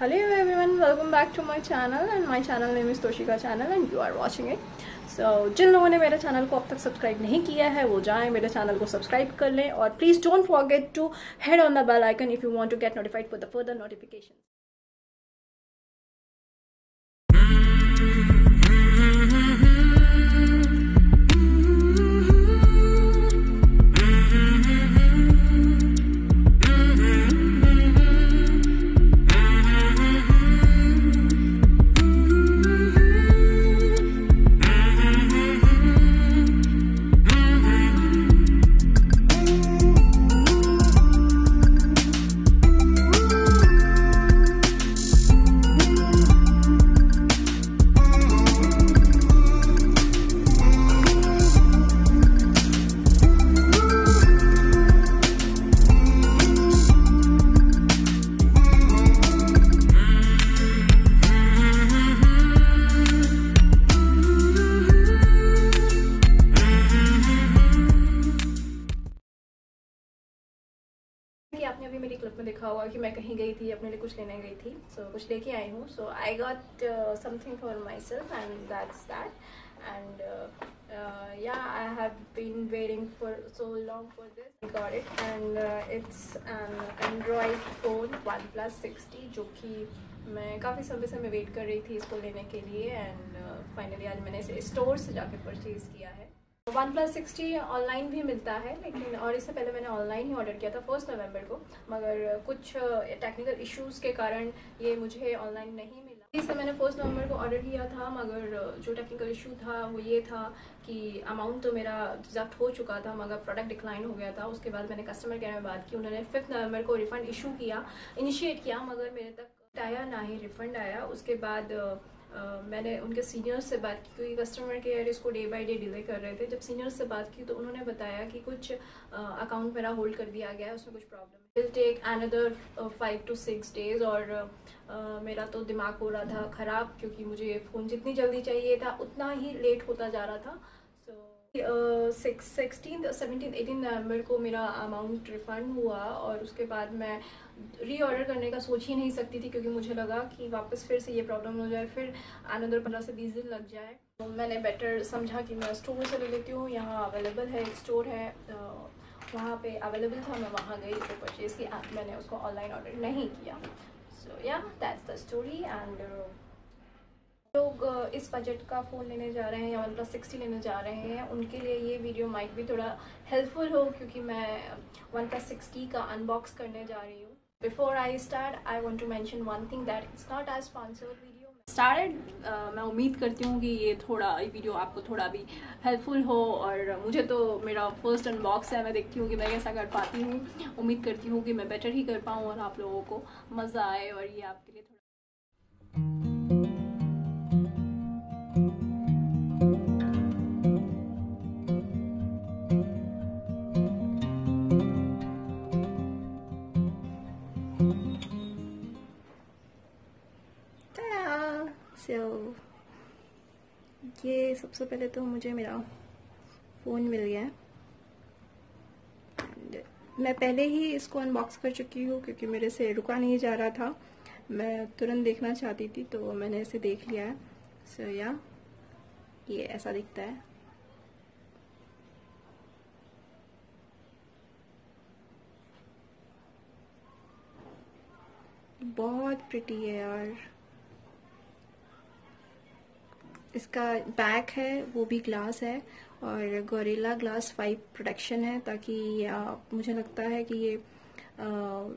hello everyone, welcome back to my channel and my channel name is toshika channel and you are watching it. So, जिन लोगों ने मेरे channel को अब तक subscribe नहीं किया है, वो जाएँ मेरे चैनल को सब्सक्राइब कर लें और please don't forget to hit on the bell icon if you want to get notified for the further notification कि मैं कहीं गई थी अपने लिए कुछ लेने गई थी। सो so, कुछ लेके आई हूँ। So I got something for myself and that's that uh, uh, yeah i have been waiting for so long for this. I got it. And uh, android phone oneplus 60 जो कि मैं काफ़ी समय से मैं वेट कर रही थी इसको लेने के लिए। एंड फाइनली आज मैंने इसे स्टोर से जाके परचेज़ किया है। वन प्लस सिक्सटी ऑनलाइन भी मिलता है, लेकिन, और इससे पहले मैंने ऑनलाइन ही ऑर्डर किया था फ़र्स्ट नवंबर को, मगर कुछ टेक्निकल इश्यूज़ के कारण ये मुझे ऑनलाइन नहीं मिला। इससे मैंने फ़र्स्ट नवंबर को ऑर्डर किया था, मगर जो टेक्निकल इशू था वो ये था कि अमाउंट तो मेरा डिडक्ट हो चुका था, मगर प्रोडक्ट डिक्लाइन हो गया था। उसके बाद मैंने कस्टमर केयर में बात की, उन्होंने फिफ्थ नवंबर को रिफ़ंड इशू किया इनिशिएट किया, मगर मेरे तक आया, ना ही रिफ़ंड आया। उसके बाद मैंने उनके सीनियर से बात की क्योंकि कस्टमर केयर इसको डे बाय डे डिले कर रहे थे। जब सीनियर से बात की तो उन्होंने बताया कि कुछ अकाउंट मेरा होल्ड कर दिया गया है उसमें कुछ problem will take another five to six days और uh, मेरा तो दिमाग हो रहा था ख़राब क्योंकि मुझे फ़ोन जितनी जल्दी चाहिए था उतना ही लेट होता जा रहा था। सिक्सटीन सेवनटीन एटीन नवंबर को मेरा अमाउंट रिफ़ंड हुआ और उसके बाद मैं रीऑर्डर करने का सोच ही नहीं सकती थी क्योंकि मुझे लगा कि वापस फिर से ये प्रॉब्लम हो जाए, फिर अनदर पंद्रह से बीस दिन लग जाए। तो मैंने बेटर समझा कि मैं स्टोर से ले लेती हूँ, यहाँ अवेलेबल है, एक स्टोर है वहाँ पे अवेलेबल था, मैं वहाँ गई इसे परचेज़ की, मैंने उसको ऑनलाइन ऑर्डर नहीं किया। So yeah that's the story and लोग इस बजट का फ़ोन लेने जा रहे हैं या वन प्लस सिक्सटी लेने जा रहे हैं, उनके लिए ये वीडियो माइक भी थोड़ा हेल्पफुल हो क्योंकि मैं वन प्लस सिक्सटी का अनबॉक्स करने जा रही हूँ। Before I start I want to mention one thing that it's not आज स्पॉन्सर्ड वीडियो स्टार्टेड मैं उम्मीद करती हूँ कि ये थोड़ा, ये वीडियो आपको थोड़ा भी हेल्पफुल हो और मुझे तो मेरा फ़र्स्ट अनबॉक्स है, मैं देखती हूँ कि मैं कैसा कर पाती हूँ। उम्मीद करती हूँ कि मैं बेटर ही कर पाऊँ और आप लोगों को मज़ा आए और ये आपके लिए थोड़ा सो ये सबसे पहले तो मुझे मेरा फ़ोन मिल गया। एंड मैं पहले ही इसको अनबॉक्स कर चुकी हूँ क्योंकि मेरे से रुका नहीं जा रहा था। मैं तुरंत देखना चाहती थी तो मैंने इसे देख लिया है। सो so, या ये ऐसा दिखता है। बहुत प्रिटी है यार। इसका बैक है वो भी ग्लास है और गोरेला ग्लास फाइव प्रोटेक्शन है ताकि आ, मुझे लगता है कि ये आ,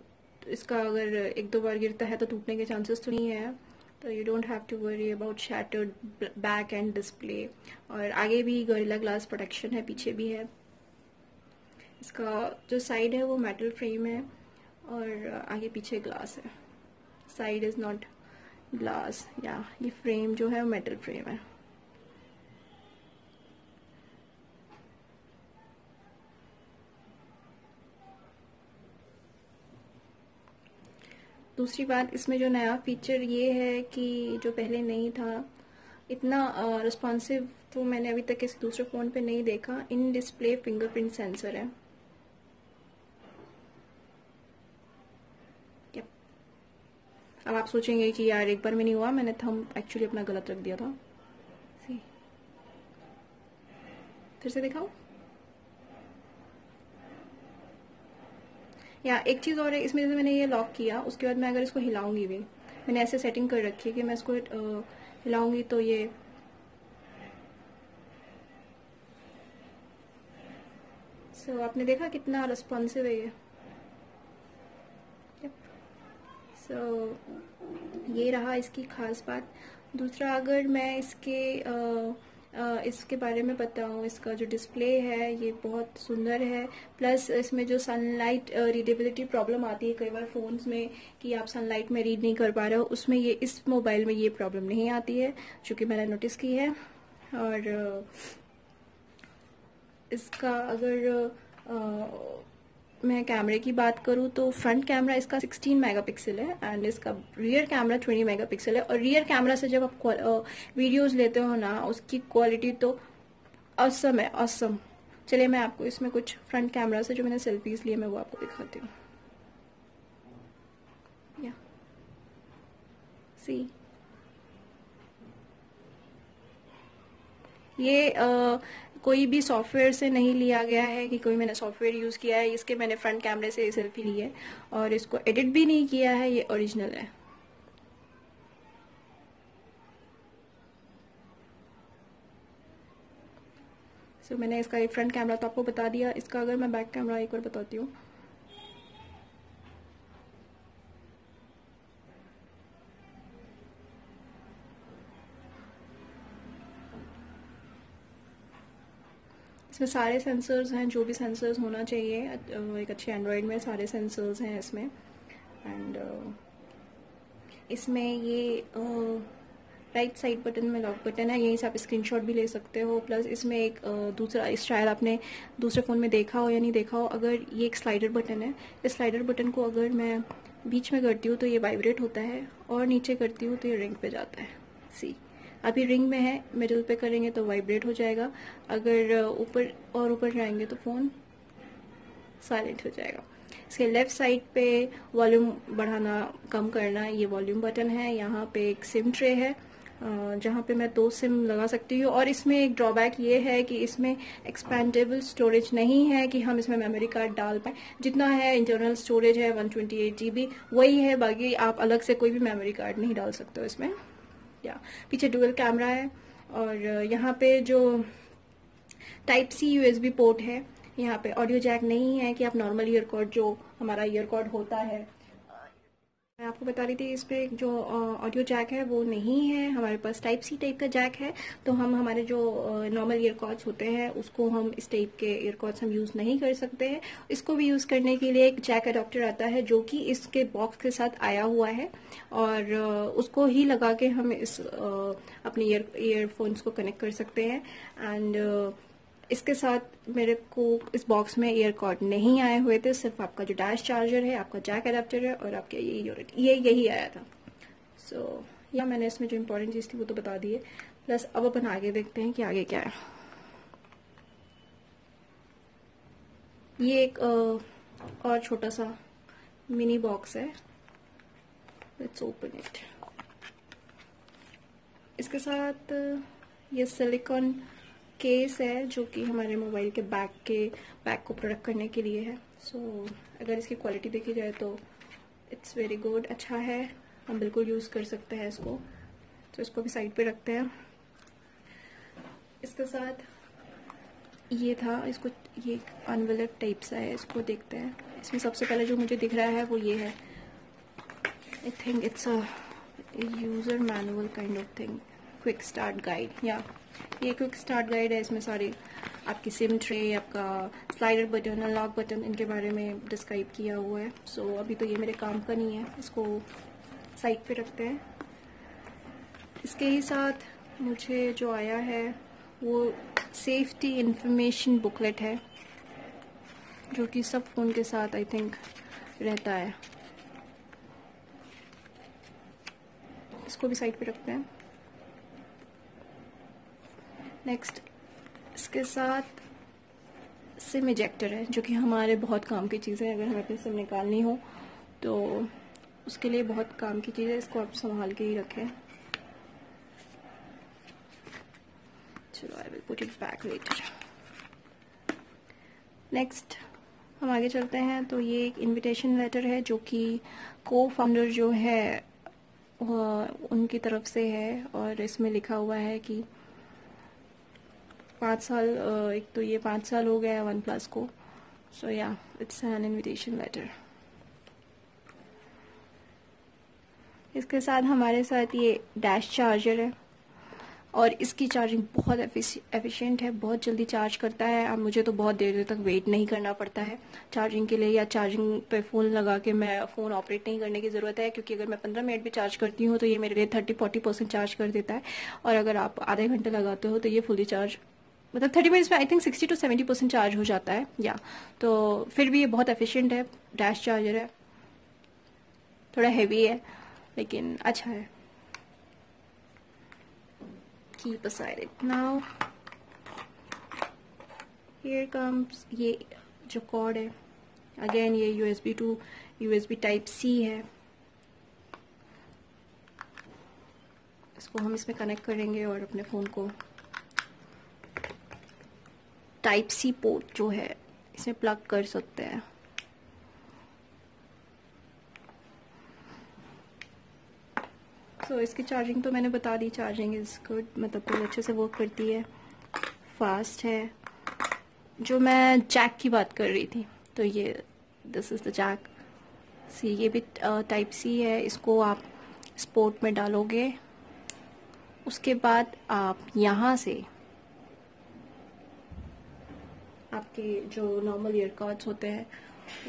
इसका अगर एक दो बार गिरता है तो टूटने के चांसेस तो नहीं है। तो you don't have to worry about shattered back and display और आगे भी गोरेला ग्लास प्रोटेक्शन है पीछे भी है। इसका जो साइड है वो मेटल फ्रेम है और आगे पीछे ग्लास है। साइड इज़ नॉट ग्लास या ये फ्रेम जो है वो मेटल फ्रेम है। दूसरी बात, इसमें जो नया फीचर ये है कि जो पहले नहीं था, इतना रिस्पॉन्सिव तो मैंने अभी तक किसी दूसरे फ़ोन पे नहीं देखा। इन डिस्प्ले फिंगरप्रिंट सेंसर है। अब आप सोचेंगे कि यार एक बार में नहीं हुआ मैंने थम एक्चुअली अपना गलत रख दिया था। सी फिर से दिखाओ। या एक चीज़ और है इसमें जैसे मैंने ये लॉक किया उसके बाद मैं अगर इसको हिलाऊँगी भी मैंने ऐसे सेटिंग कर रखी है कि मैं इसको हिलाऊँगी तो ये सो so, आपने देखा कितना रिस्पॉन्सिव है ये? सो so, ये रहा इसकी खास बात। दूसरा अगर मैं इसके आ, इसके बारे में बताऊँ इसका जो डिस्प्ले है ये बहुत सुंदर है। प्लस इसमें जो सनलाइट रीडेबिलिटी प्रॉब्लम आती है कई बार फ़ोन्स में कि आप सनलाइट में रीड नहीं कर पा रहे हो उसमें ये इस मोबाइल में ये प्रॉब्लम नहीं आती है जो कि मैंने नोटिस की है। और इसका अगर मैं कैमरे की बात करूँ तो फ्रंट कैमरा इसका 16 मेगापिक्सल है एंड इसका रियर कैमरा 20 मेगापिक्सल है और रियर कैमरा से जब आप वीडियोस लेते हो ना उसकी क्वालिटी तो असम है असम चलिए मैं आपको इसमें कुछ फ्रंट कैमरा से जो मैंने सेल्फीज लिए मैं वो आपको दिखाती हूँ। सी ये आ, कोई भी सॉफ्टवेयर से नहीं लिया गया है कि कोई मैंने सॉफ्टवेयर यूज़ किया है इसके मैंने फ्रंट कैमरे से सेल्फी ली है और इसको एडिट भी नहीं किया है ये ओरिजिनल है। सो so, मैंने इसका एक फ्रंट कैमरा तो आपको बता दिया। इसका अगर मैं बैक कैमरा एक बार बताती हूँ। इसमें सारे सेंसर्स हैं, जो भी सेंसर्स होना चाहिए। एक अच्छे एंड्रॉयड में सारे सेंसर्स हैं इसमें। एंड इसमें ये राइट साइड बटन में लॉक बटन है। यहीं से आप स्क्रीनशॉट भी ले सकते हो। प्लस इसमें एक दूसरा इस शायद आपने दूसरे फ़ोन में देखा हो या नहीं देखा हो, अगर ये एक स्लाइडर बटन है, इस स्लाइडर बटन को अगर मैं बीच में करती हूँ तो ये वाइब्रेट होता है और नीचे करती हूँ तो ये रिंग पे जाता है। सी अभी रिंग में है मिडिल पे करेंगे तो वाइब्रेट हो जाएगा। अगर ऊपर, और ऊपर जाएँगे तो फ़ोन साइलेंट हो जाएगा। इसके लेफ़्ट साइड पे वॉल्यूम बढ़ाना, कम करना, ये वॉल्यूम बटन है। यहाँ पे एक सिम ट्रे है जहाँ पे मैं दो सिम लगा सकती हूँ। और इसमें एक ड्रॉबैक ये है कि इसमें एक्सपेंडेबल स्टोरेज नहीं है कि हम इसमें मेमोरी कार्ड डाल पाए। जितना है इंटरनल स्टोरेज है वन ट्वेंटी वही है। बाकी आप अलग से कोई भी मेमोरी कार्ड नहीं डाल सकते हो इसमें। या पीछे डुअल कैमरा है और यहाँ पे जो टाइप सी यूएसबी पोर्ट है, यहाँ पे ऑडियो जैक नहीं है कि आप नॉर्मल ईयर कॉर्ड जो हमारा ईयर कॉर्ड होता है मैं आपको बता रही थी इस पर जो ऑडियो जैक है, वो नहीं है। हमारे पास टाइप सी टाइप का जैक है। तो हम, हमारे जो नॉर्मल ईयर कॉर्ड्स होते हैं, उसको हम इस टाइप के ईयर कॉर्ड्स हम यूज़ नहीं कर सकते हैं। इसको भी यूज़ करने के लिए एक जैक अडोप्टर आता है, जो कि इसके बॉक्स के साथ आया हुआ है। और उसको ही लगा के हम इस अपने ईयर ईयरफोन्स को कनेक्ट कर सकते हैं। एंड इसके साथ मेरे को इस बॉक्स में ईयर कॉर्ड नहीं आए हुए थे सिर्फ़ आपका जो डैश चार्जर है आपका जैक अडेप्टर है और आपके ये यूनिट ये यही आया था। सो so, या मैंने इसमें जो इम्पोर्टेंट चीज़ थी वो तो बता दी प्लस अब अपन आगे देखते हैं कि आगे क्या है। ये एक और छोटा सा मिनी बॉक्स है। लेट्स ओपन इट इसके साथ ये सिलिकॉन केस है जो कि हमारे मोबाइल के बैक के बैक को प्रोडक्ट करने के लिए है। सो so, अगर इसकी क्वालिटी देखी जाए तो इट्स वेरी गुड अच्छा है। हम बिल्कुल यूज़ कर सकते हैं इसको। तो इसको भी साइड पे रखते हैं। इसके साथ ये था इसको ये अनवेलप टाइप सा है इसको देखते हैं। इसमें सबसे पहले जो मुझे दिख रहा है वो ये है। I think it's a user manual kind of thing quick start guide या ये क्विक स्टार्ट गाइड है इसमें सारे। आपकी सिम ट्रे आपका स्लाइडर बटन अनलॉक बटन इनके बारे में डिस्क्राइब किया हुआ है। सो so, अभी तो ये मेरे काम का नहीं है। इसको साइड पे रखते हैं। इसके ही साथ मुझे जो आया है वो सेफ्टी इंफॉर्मेशन बुकलेट है जो कि सब फ़ोन के साथ आई थिंक रहता है। इसको भी साइड पे रखते हैं। नेक्स्ट इसके साथ सिम इजेक्टर है, जो कि हमारे बहुत काम की चीज़ है। अगर हमें अपनी सिम निकालनी हो तो उसके लिए बहुत काम की चीज़ है। इसको आप संभाल के ही रखें। चलो I will put it back later next हम आगे चलते हैं। तो ये एक इनविटेशन लेटर है, जो कि को फाउंडर जो है उनकी तरफ़ से है, और इसमें लिखा हुआ है कि पाँच साल एक तो ये पाँच साल हो गया है वन प्लस को। सो या इट्स एन इनविटेशन लेटर इसके साथ हमारे साथ ये डैश चार्जर है और इसकी चार्जिंग बहुत एफिशिएंट है, बहुत जल्दी चार्ज करता है। और मुझे तो बहुत देर देर तक वेट नहीं करना पड़ता है। चार्जिंग के लिए या चार्जिंग पे फ़ोन लगा के मैं फ़ोन ऑपरेट नहीं करने की ज़रूरत है, क्योंकि अगर मैं पंद्रह मिनट भी चार्ज करती हूँ तो ये मेरे लिए थर्टी फोर्टी परसेंट चार्ज कर देता है। और अगर आप आधे घंटे लगाते हो तो ये फुली चार्ज मतलब थर्टी मिनट्स में I think sixty to seventy percent charge हो जाता है या तो फिर भी ये बहुत एफिशिएंट है डैश चार्जर है। थोड़ा हैवी है, लेकिन अच्छा है। Keep aside it now. ये जो कॉर्ड है। अगेन ये USB to USB type C है। इसको हम इसमें कनेक्ट करेंगे और अपने फ़ोन को टाइप सी पोर्ट जो है इसमें प्लग कर सकते हैं। सो so, इसकी चार्जिंग तो मैंने बता दी चार्जिंग इज़ गुड मतलब पूरी अच्छे से वर्क करती है फास्ट है। जो मैं जैक की बात कर रही थी तो ये this is the jack C ये भी टाइप सी है इसको आप स्पोर्ट में डालोगे उसके बाद आप यहाँ से आपके जो नॉर्मल ईयरकॉर्ड्स होते हैं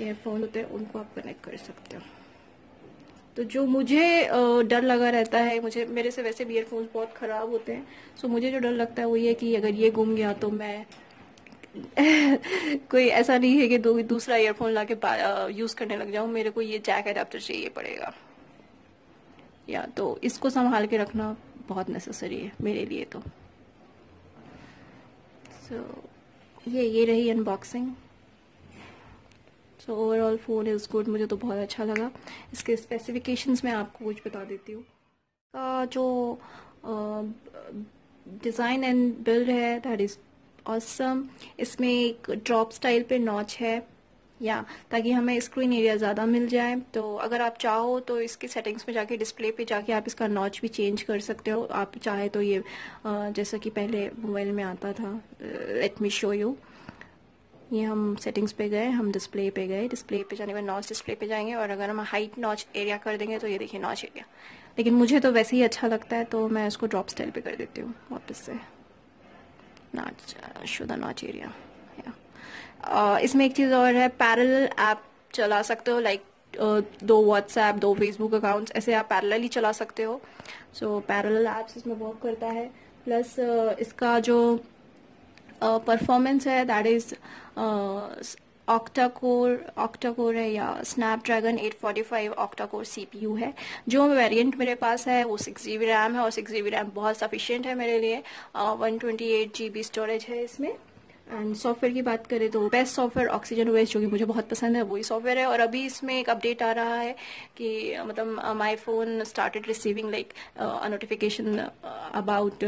ईयरफोन होते हैं उनको आप कनेक्ट कर सकते हो। तो जो मुझे डर लगा रहता है मुझे मेरे से वैसे भी ईयरफोन्स बहुत ख़राब होते हैं सो मुझे जो डर लगता है वो ये कि अगर ये गुम गया तो मैं कोई ऐसा नहीं है कि दो दूसरा ईयरफोन ला के यूज़ करने लग जाऊँ मेरे को ये जैक अडेप्टर चाहिए पड़ेगा। या तो इसको संभाल के रखना बहुत नेसेसरी है मेरे लिए तो। सो so, ये ये रही unboxing so overall phone is good मुझे तो बहुत अच्छा लगा। इसके स्पेसिफिकेशंस मैं आपको कुछ बता देती हूँ। का जो डिज़ाइन एंड बिल्ड है दैट इज़ ऑसम इसमें एक ड्रॉप स्टाइल पे नॉच है। या, ताकि हमें स्क्रीन एरिया ज़्यादा मिल जाए। तो अगर आप चाहो तो इसकी सेटिंग्स में जाके डिस्प्ले पे जाके आप इसका नॉच भी चेंज कर सकते हो। आप चाहे तो ये जैसा कि पहले मोबाइल में आता था लेट मी शो यू ये हम सेटिंग्स पे गए, हम डिस्प्ले पे गए। डिस्प्ले पे जाने बाद नॉच डिस्प्ले पे जाएँगे और अगर हम हाइट नॉच एरिया कर देंगे तो ये देखिए नॉच एरिया लेकिन मुझे तो वैसे ही अच्छा लगता है तो मैं उसको ड्रॉप स्टाइल पे कर देती हूँ, वापस से। नॉच शुदा नॉच एरिया इसमें एक चीज़ और है पैरल ऐप चला सकते हो लाइक दो व्हाट्सएप दो फेसबुक अकाउंट्स ऐसे आप पैरल ही चला सकते हो। सो पैरल ऐप्स इसमें वर्क करता है। प्लस इसका जो परफॉर्मेंस है दैट इज़ ऑक्टा कोर है या स्नैपड्रैगन 845 ऑक्टा कोर सीपीयू है। जो वेरिएंट मेरे पास है, वो सिक्स जी बी रैम है और सिक्स जी बी रैम बहुत सफिशियंट है मेरे लिए। One twenty eight G B storage है इसमें। एंड सॉफ्टवेयर की बात करें तो बेस्ट सॉफ्टवेयर ऑक्सीजन ओएस जो कि मुझे बहुत पसंद है वही सॉफ्टवेयर है। और अभी इसमें एक अपडेट आ रहा है कि मतलब my phone started receiving like notification about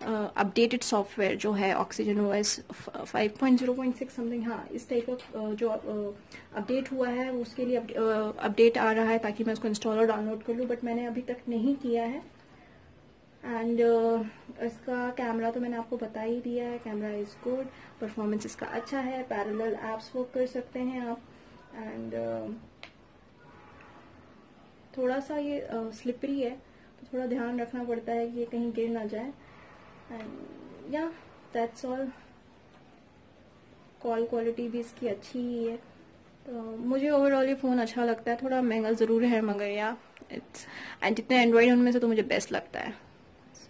updated software जो है oxygen O S five point zero point six something हाँ इस टाइप का जो अपडेट uh, हुआ है उसके लिए अपडेट uh, आ रहा है ताकि मैं उसको इंस्टॉल और डाउनलोड कर लूँ। बट मैंने अभी तक नहीं किया है। एंड uh, इसका कैमरा तो मैंने आपको बता ही दिया है कैमरा इज़ गुड परफॉर्मेंस इसका अच्छा है पैरेलल एप्स वर्क कर सकते हैं आप। एंड uh, थोड़ा सा ये स्लिपरी uh, है तो थोड़ा ध्यान रखना पड़ता है कि ये कहीं गिर ना जाए। एंड या दैट्स ऑल कॉल क्वालिटी भी इसकी अच्छी ही है। तो मुझे ओवरऑल ये फ़ोन अच्छा लगता है थोड़ा महँगा ज़रूर है मगर या इट्स एंड जितने एंड्रॉयड उनमें से तो मुझे बेस्ट लगता है।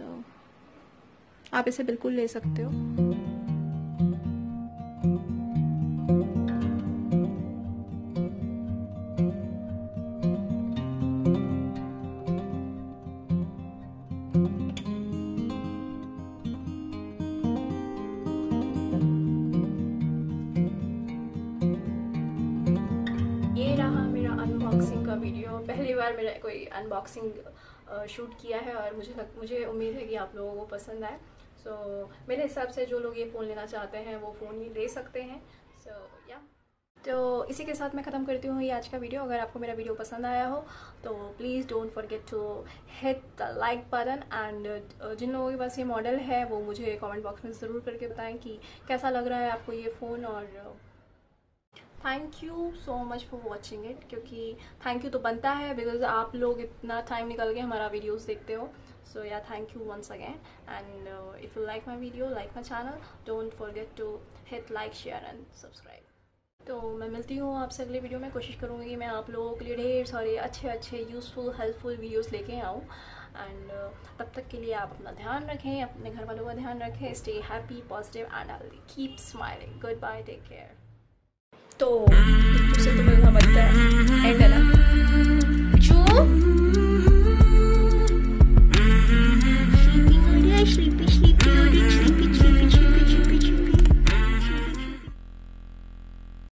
सो so, आप इसे बिल्कुल ले सकते हो। ये रहा मेरा अनबॉक्सिंग का वीडियो पहली बार मेरा कोई अनबॉक्सिंग शूट किया है और मुझे लग, मुझे उम्मीद है कि आप लोगों को पसंद आए। सो so, मेरे हिसाब से जो लोग ये फ़ोन लेना चाहते हैं वो फ़ोन ही ले सकते हैं। सो so, या yeah. तो इसी के साथ मैं ख़त्म करती हूँ ये आज का वीडियो। अगर आपको मेरा वीडियो पसंद आया हो तो please don't forget to hit the like button and जिन लोगों के पास ये मॉडल है वो मुझे कमेंट बॉक्स में ज़रूर करके बताएँ कि कैसा लग रहा है आपको ये फ़ोन और thank you so much for watching it क्योंकि थैंक यू तो बनता है बिकॉज़ आप लोग इतना टाइम निकल के हमारा वीडियोज़ देखते हो। सो या thank you once again. And if you like my video like my channel don't forget to hit like, share, and subscribe. तो मैं मिलती हूँ आपसे अगले वीडियो में। कोशिश करूँगी कि मैं आप लोगों के लिए ढेर सारे अच्छे अच्छे यूज़फुल हेल्पफुल वीडियोस लेके आऊँ। एंड तब तक के लिए आप अपना ध्यान रखें, अपने घर वालों का ध्यान रखें stay happy positive and healthy keep smiling goodbye take care तो दूसरे तो मिलना बनता है एंड है ना sleepy, sleepy, sleepy, sleepy,